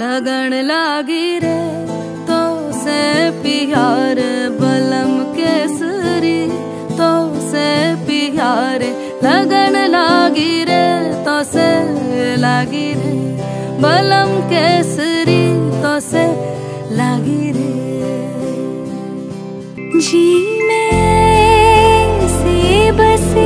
लगन लागी रे तो से प्यार बलम केसरी तो से प्यार लगन लागी रे तो से लागी रे। बलम केसरी तो से लागी रे। जी में से बसी